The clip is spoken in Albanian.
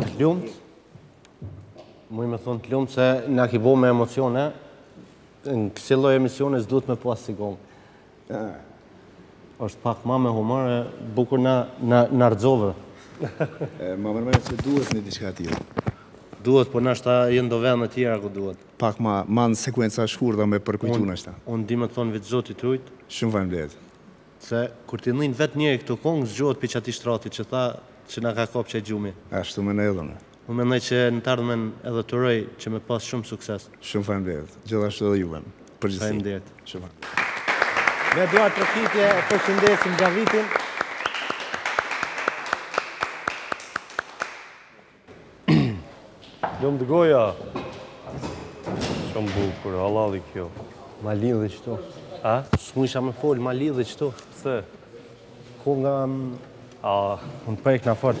Të lumtë. Muj me thonë të lumtë se na ki bo me emocione, në kësi lloj emisione s'duhet me pas si kongë. është pak ma me humor e bukur na nervozove. Ma mërë mërë se duhet një diçka tjilë. Duhet, po nashta janë do vene tjera ku duhet. Pak ma, ma në sekuenca shkurt dhe me përkujtu nashta. Unë di me thonë veç Zoti t'rujtë. Shumë faleminderit. Se kur ti nin vet njeri këtë kongë zgjohet prej atij shtrati që tha që na ka kap qaj gjumë. Ashtu mendoj edhe unë. Unë mendoj që në të ardhmen edhe të uroj që me pas shumë sukses. Shumë faleminderit. Gjithashtu edhe juve në përgjithësi. Faleminderit. Shumë faleminderit. Me duartrokitje e përshëndesim Xhavitin. Do m'dëgoja. Shumë bukur, hallall i koftë. Ma lidhe qëto. A? S'mujsha me folë, ma lidhi qështu. Pse? Konga... A, më preku fort.